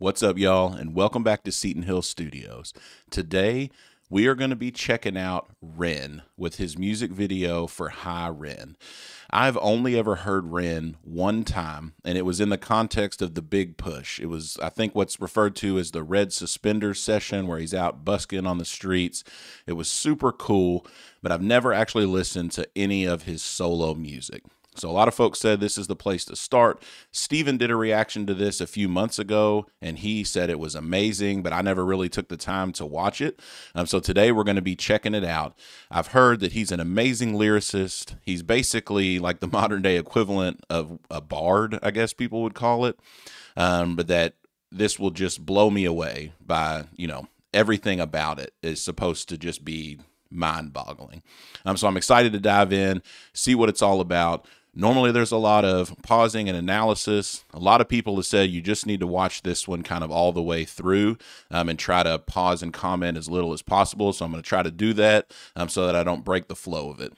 What's up, y'all, and welcome back to Seton Hill Studios. Today, we are going to be checking out Ren with his music video for Hi Ren. I've only ever heard Ren one time, and it was in the context of the Big Push. It was, I think, what's referred to as the Red Suspender session, where he's out busking on the streets. It was super cool, but I've never actually listened to any of his solo music. So a lot of folks said this is the place to start. Steven did a reaction to this a few months ago, and he said it was amazing, but I never really took the time to watch it. Um, so today we're going to be checking it out. I've heard that he's an amazing lyricist. He's basically like the modern day equivalent of a bard, I guess people would call it. Um, but that this will just blow me away by, you know, everything about it is supposed to just be mind boggling. Um, so I'm excited to dive in, see what it's all about. Normally, there's a lot of pausing and analysis. A lot of people have said you just need to watch this one kind of all the way through um, and try to pause and comment as little as possible. So I'm going to try to do that um, so that I don't break the flow of it.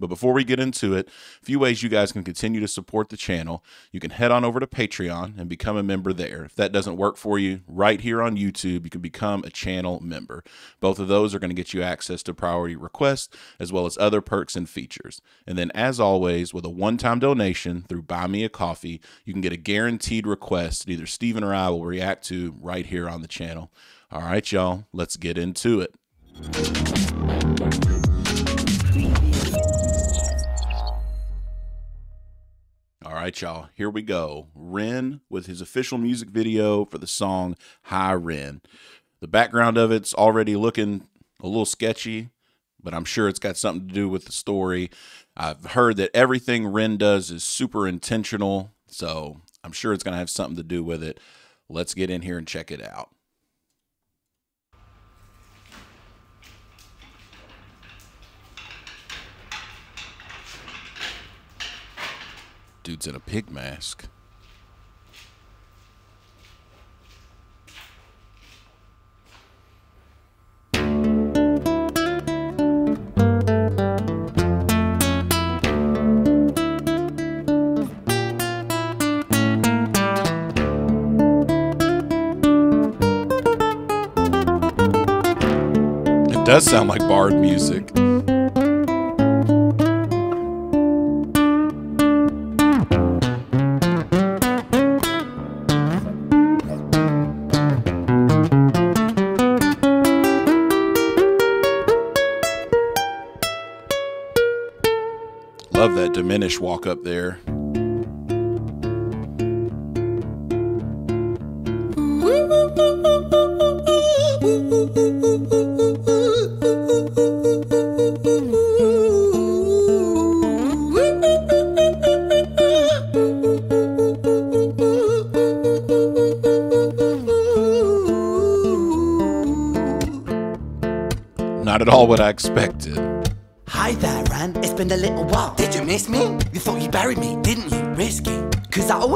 But before we get into it, a few ways you guys can continue to support the channel. You can head on over to Patreon and become a member there. If that doesn't work for you, right here on YouTube, you can become a channel member. Both of those are going to get you access to priority requests as well as other perks and features. And then, as always, with a one time donation through Buy Me a Coffee, you can get a guaranteed request that either Steven or I will react to right here on the channel. All right, y'all, let's get into it. All right, y'all, here we go. Ren with his official music video for the song Hi Ren. The background of it's already looking a little sketchy, but I'm sure it's got something to do with the story. I've heard that everything Ren does is super intentional, so I'm sure it's going to have something to do with it. Let's get in here and check it out. Dude's in a pig mask. It does sound like bard music. Diminish walk up there. Not at all what I expected.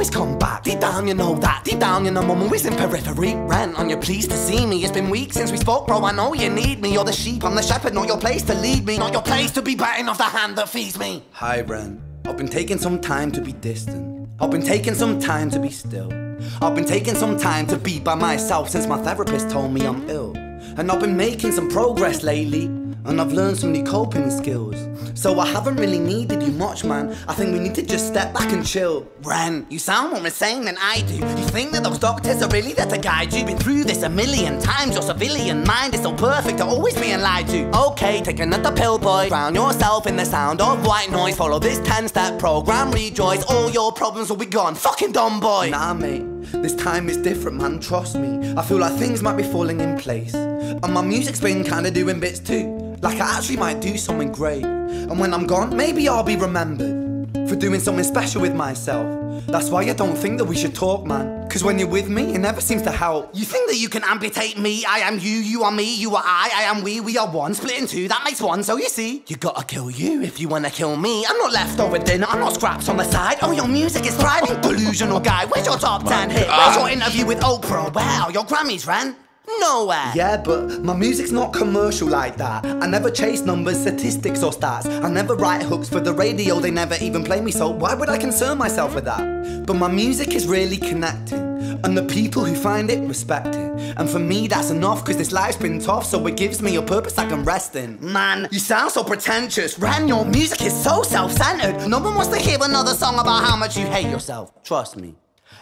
Always come back. Deep down, you know that. Deep down, you know I'm always in periphery. Ren, on your pleased to see me. It's been weeks since we spoke, bro. I know you need me. You're the sheep, I'm the shepherd. Not your place to lead me. Not your place to be biting off the hand that feeds me. Hi, Ren. I've been taking some time to be distant. I've been taking some time to be still. I've been taking some time to be by myself since my therapist told me I'm ill. And I've been making some progress lately. And I've learned some new coping skills. So I haven't really needed you much, man. I think we need to just step back and chill. Ren, you sound more insane than I do. You think that those doctors are really there to guide you? Been through this a million times. Your civilian mind is so perfect to always being lied to. Okay, take another pill, boy. Drown yourself in the sound of white noise. Follow this 10 step program, rejoice. All your problems will be gone. Fucking dumb boy. Nah, mate. This time is different, man. Trust me. I feel like things might be falling in place. And my music's been kinda doing bits too. Like I actually might do something great. And when I'm gone, maybe I'll be remembered for doing something special with myself. That's why I don't think that we should talk, man. Cause when you're with me, it never seems to help. You think that you can amputate me? I am you, you are me, you are I, I am we, we are one. Split in two, that makes one. So you see, you gotta kill you if you wanna kill me. I'm not leftover dinner, I'm not scraps on the side. Oh, your music is thriving. Delusional guy, where's your top 10 hit? Where's your ah. interview with Oprah? Wow, your Grammys Ren. Nowhere. Yeah, but my music's not commercial like that. I never chase numbers, statistics, or stats. I never write hooks for the radio, they never even play me, so why would I concern myself with that? But my music is really connecting. And the people who find it respect it. And for me, that's enough, cause this life's been tough, so it gives me a purpose I can rest in. Man, you sound so pretentious. Ren, your music is so self centered. No one wants to hear another song about how much you hate yourself. Trust me.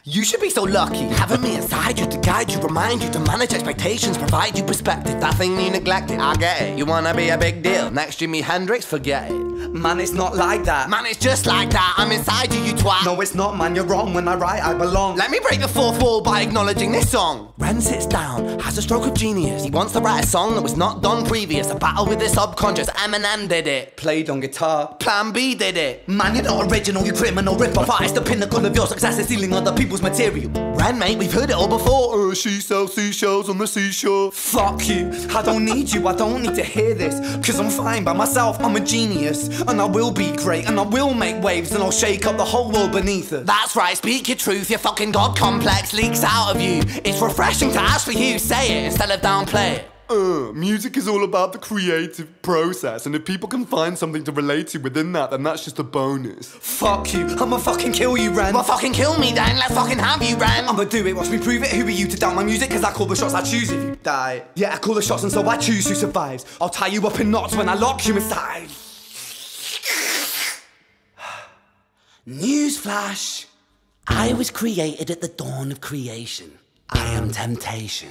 You should be so lucky having me inside you to guide you, remind you to manage expectations, provide you perspective. That thing you neglected, I get it. You wanna be a big deal? Next Jimi Hendrix, forget it. Man, it's not like that. Man, it's just like that. I'm inside you, you twat. No, it's not, man. You're wrong. When I write, I belong. Let me break the fourth wall by acknowledging this song. Ren sits down, has a stroke of genius. He wants to write a song that was not done previous. A battle with the subconscious. Eminem did it. Played on guitar. Plan B did it. Man, you're not original. You criminal rip-off artist. The pinnacle of your success is stealing other people's material. Ren, mate, we've heard it all before. Uh, she sells seashells on the seashore. Fuck you. I don't need you. I don't need to hear this. Cause I'm fine by myself. I'm a genius. And I will be great. And I will make waves. And I'll shake up the whole world beneath us. That's right. Speak your truth. Your fucking God complex leaks out of you. It's refreshing to ask for you. Say it instead of downplay it. Uh, music is all about the creative process, and if people can find something to relate to within that, then that's just a bonus. Fuck you. I'ma fucking kill you, Ren. Well, fucking kill me then. Let's fucking have you, Ren. I'ma do it, watch me prove it. Who are you to doubt my music? Cause I call the shots I choose if you die. Yeah, I call the shots and so I choose who survives. I'll tie you up in knots when I lock you inside. Newsflash. I was created at the dawn of creation. I am temptation.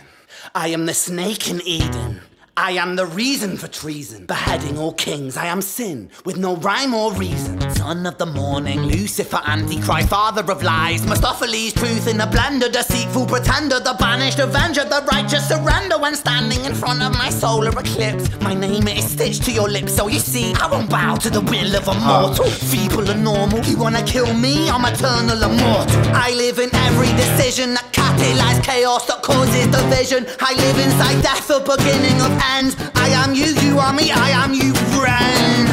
I am the snake in Eden. I am the reason for treason, beheading all kings. I am sin, with no rhyme or reason. Son of the morning, Lucifer, Antichrist, father of lies. Mephistopheles, truth in a blender, deceitful pretender, the banished avenger, the righteous surrender. When standing in front of my solar eclipse, my name is stitched to your lips. So you see, I won't bow to the will of a mortal. Feeble and normal, you wanna kill me? I'm eternal immortal. I live in every decision that catalyzes chaos that causes division. I live inside death, the beginning of ends. I am you, you are me, I am you, friend.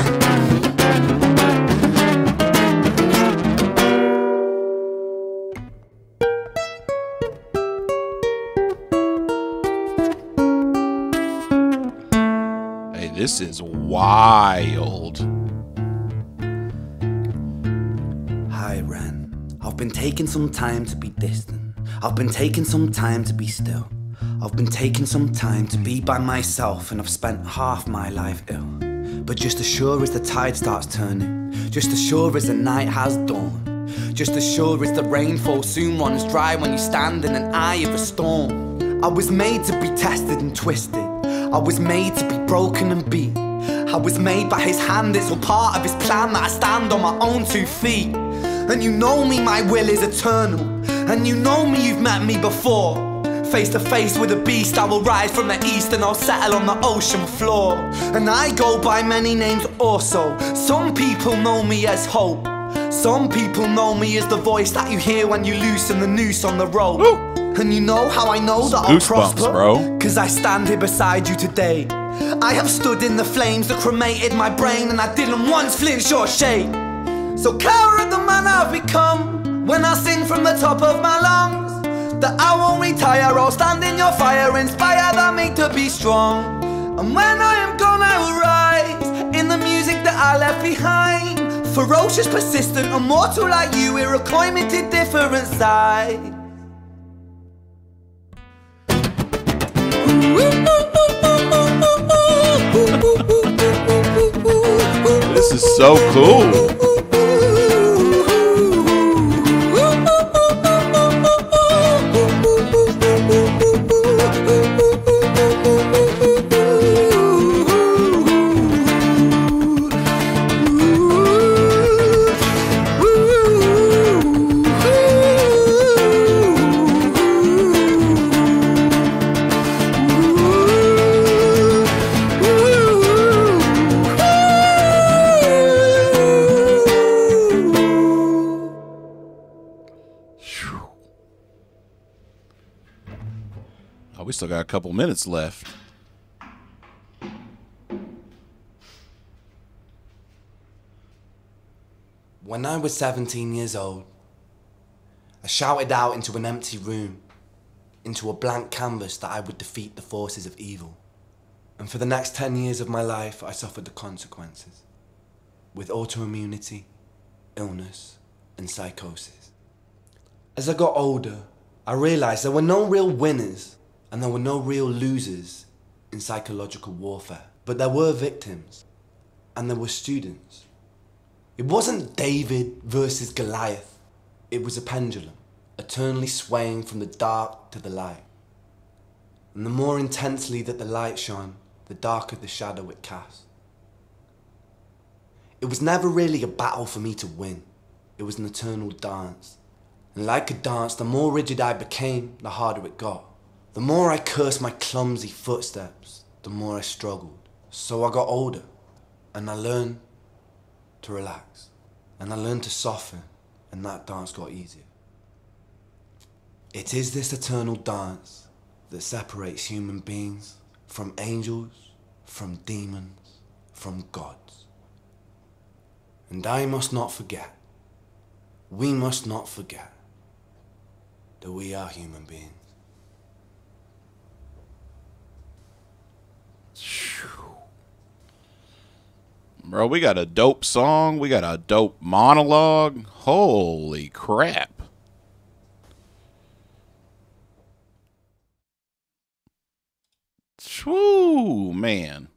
Hey, this is wild. Hi, Ren. I've been taking some time to be distant. I've been taking some time to be still. I've been taking some time to be by myself, and I've spent half my life ill. But just as sure as the tide starts turning, just as sure as the night has dawned, just as sure as the rainfall soon runs dry when you stand in an eye of a storm. I was made to be tested and twisted. I was made to be broken and beat. I was made by his hand, it's all part of his plan that I stand on my own two feet. And you know me, my will is eternal. And you know me, you've met me before. Face to face with a beast, I will rise from the east and I'll settle on the ocean floor. And I go by many names also. Some people know me as hope. Some people know me as the voice that you hear when you loosen the noose on the rope. And you know how I know that I'll Goosebumps, prosper? bro. Cause I stand here beside you today. I have stood in the flames that cremated my brain, and I didn't once flinch or shake. So cower at the man I've become when I sing from the top of my lungs. That I won't retire, I'll stand in your fire, inspire that me to be strong. And when I am gone, I will rise in the music that I left behind. Ferocious, persistent, immortal like you, Iroquois me to different sides. This is so cool. Got a couple minutes left. When I was 17 years old, I shouted out into an empty room, into a blank canvas that I would defeat the forces of evil. And for the next 10 years of my life, I suffered the consequences with autoimmunity, illness, and psychosis. As I got older, I realized there were no real winners and there were no real losers in psychological warfare. But there were victims and there were students. It wasn't David versus Goliath, it was a pendulum, eternally swaying from the dark to the light. And the more intensely that the light shone, the darker the shadow it cast. It was never really a battle for me to win. It was an eternal dance. And like a dance, the more rigid I became, the harder it got. The more I cursed my clumsy footsteps, the more I struggled. So I got older, and I learned to relax. And I learned to soften, and that dance got easier. It is this eternal dance that separates human beings from angels, from demons, from gods. And I must not forget, we must not forget that we are human beings. Bro, we got a dope song. We got a dope monologue. Holy crap. Whoo, man.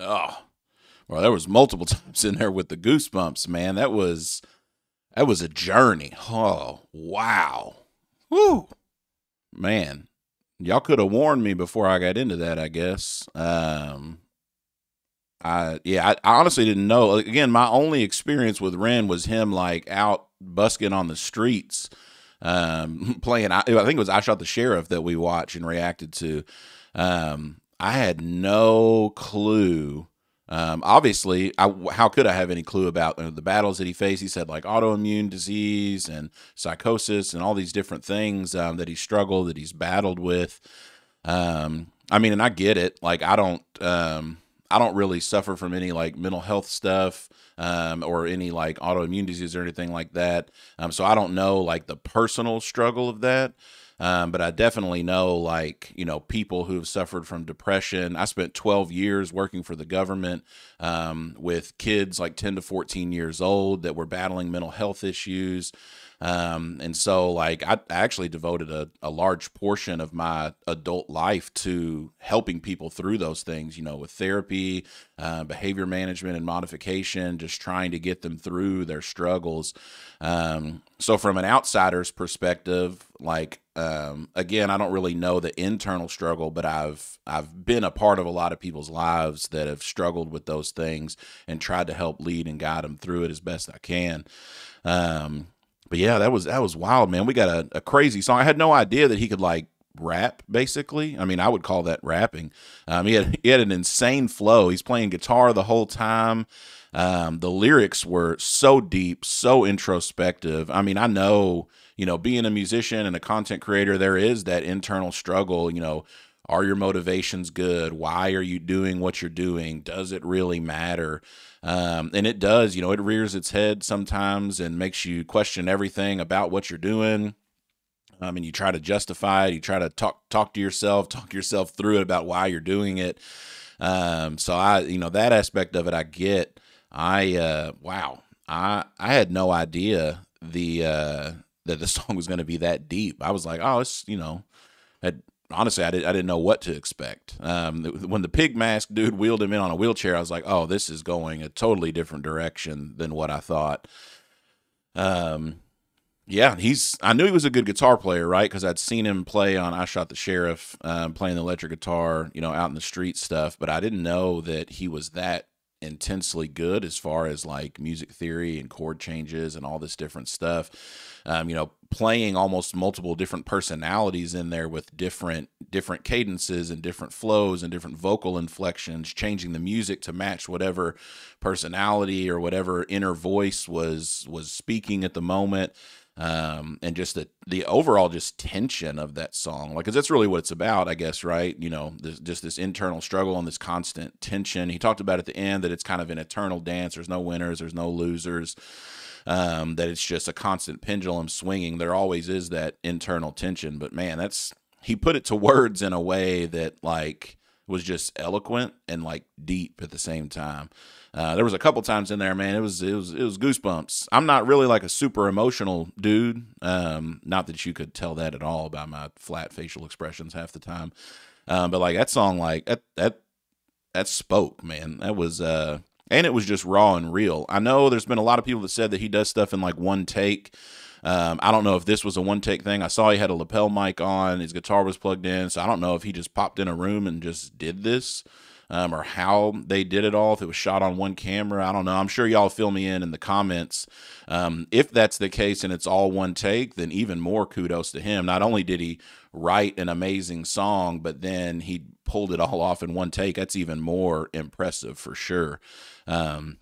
Oh, well, there was multiple times in there with the goosebumps, man. That was that was a journey. Oh, wow. Whoo. Man, y'all could have warned me before I got into that, I guess. Um I yeah, I, I honestly didn't know. Again, my only experience with Ren was him like out busking on the streets um, playing. I, I, think it was I Shot the Sheriff that we watched and reacted to. Um, I had no clue. Um, obviously, I, how could I have any clue about the battles that he faced? He said like autoimmune disease and psychosis and all these different things um, that he struggled, that he's battled with. Um, I mean, and I get it. Like, I don't, um, I don't really suffer from any like mental health stuff um, or any like autoimmune disease or anything like that. Um, so I don't know like the personal struggle of that. Um, but I definitely know, like, you know, people who've suffered from depression. I spent 12 years working for the government um, with kids like 10 to 14 years old that were battling mental health issues. Um, and so, like, I actually devoted a, a large portion of my adult life to helping people through those things, you know, with therapy, uh, behavior management, and modification, just trying to get them through their struggles. Um, so, from an outsider's perspective, like, um, again, I don't really know the internal struggle, but I've I've been a part of a lot of people's lives that have struggled with those things and tried to help lead and guide them through it as best I can. Um, but yeah, that was that was wild, man. We got a, a crazy song. I had no idea that he could like rap basically. I mean i would call that rapping. Um, he, had, he had an insane flow. He's playing guitar the whole time. Um, the lyrics were so deep so introspective. I mean i know you know being a musician and a content creator there is that internal struggle you know are your motivations good why are you doing what you're doing does it really matter um, and it does, you know, it rears its head sometimes and makes you question everything about what you're doing. Um, and you try to justify it. You try to talk talk to yourself, talk yourself through it about why you're doing it. Um, so I, you know, that aspect of it, I get. I, uh, wow, I, I had no idea the uh, that the song was going to be that deep. I was like, oh, it's you know, had honestly, I, did, I didn't know what to expect. Um, when the pig mask dude wheeled him in on a wheelchair, I was like, oh, this is going a totally different direction than what I thought. Um, yeah, he's. I knew he was a good guitar player, right? Because I'd seen him play on "I Shot the Sheriff," um, playing the electric guitar, you know, out in the street stuff. But I didn't know that he was that intensely good as far as like music theory and chord changes and all this different stuff. Um, you know, playing almost multiple different personalities in there with different different cadences and different flows and different vocal inflections, changing the music to match whatever personality or whatever inner voice was was speaking at the moment um, and just the the overall just tension of that song, like, cause that's really what it's about, I guess, right? You know, this, just this internal struggle and this constant tension. He talked about at the end that it's kind of an eternal dance. There's no winners, there's no losers. Um, that it's just a constant pendulum swinging. There always is that internal tension, but man, that's he put it to words in a way that like was just eloquent and like deep at the same time. Uh, there was a couple times in there, man. It was it was it was goosebumps. I'm not really like a super emotional dude. Um, not that you could tell that at all by my flat facial expressions half the time. Um, but like that song, like that that that spoke, man. That was uh, and it was just raw and real. I know there's been a lot of people that said that he does stuff in like one take. Um, I don't know if this was a one take thing. I saw he had a lapel mic on, his guitar was plugged in, so I don't know if he just popped in a room and just did this um, or how they did it all, if it was shot on one camera. I don't know. I'm sure y'all fill me in in the comments. Um, if that's the case and it's all one take, then even more kudos to him. Not only did he write an amazing song, but then he pulled it all off in one take. That's even more impressive for sure. Um,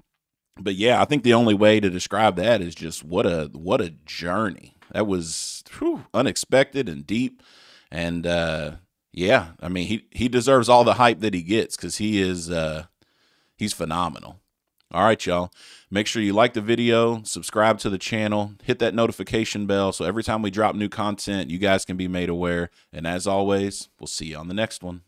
but yeah, I think the only way to describe that is just what a what a journey. That was whew, unexpected and deep, and uh, yeah, I mean he he deserves all the hype that he gets because he is uh, he's phenomenal. All right, y'all. Make sure you like the video, subscribe to the channel, hit that notification bell so every time we drop new content, you guys can be made aware. And as always, we'll see you on the next one.